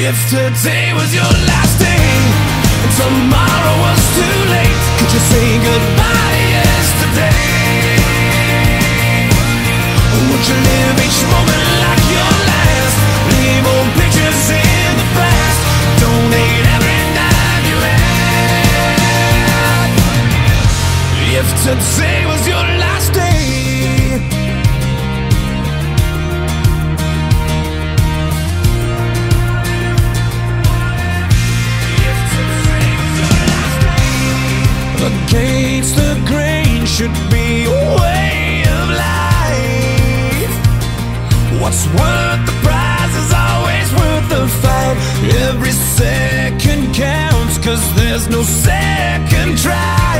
If today was your last day and tomorrow was too late, could you say goodbye Against the grain should be a way of life. What's worth the prize is always worth the fight. Every second counts, cause there's no second try.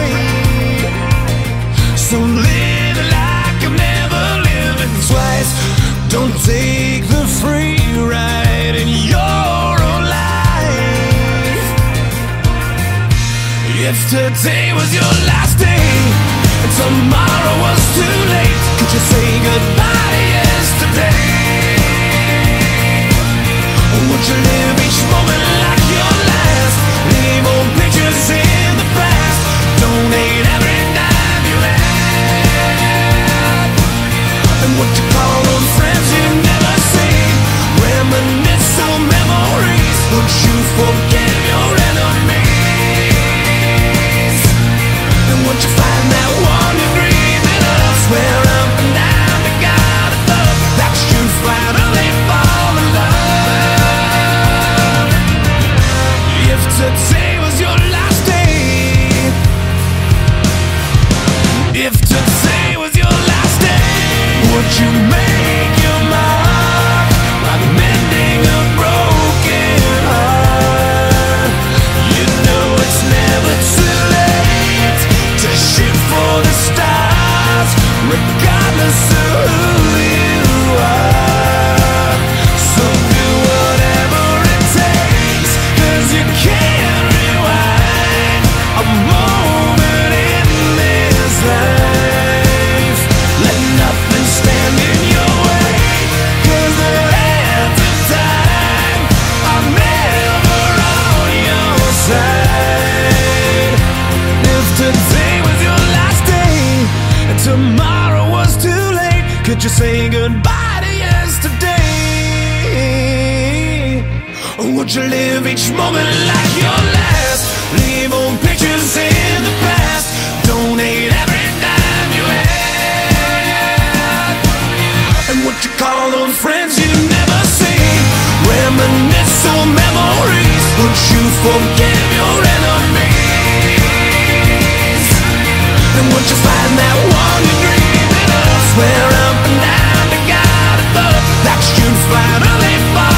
So live like you've never lived twice. Don't take the free If today was your last day and tomorrow was too late, could you say goodbye yesterday? Would you live each moment like your last? Leave old pictures in the past. Donate every dime you had. And would you call those friends you never see? Reminisce on memories. Would you forgive you make Don't you live each moment like your last? Leave old pictures in the past. Donate every dime you have. And what you call on friends you never see. Reminisce on memories. Would you forgive your enemies? And would you find that one you dream dreaming of? Swear up and down to God above that you'd finally find.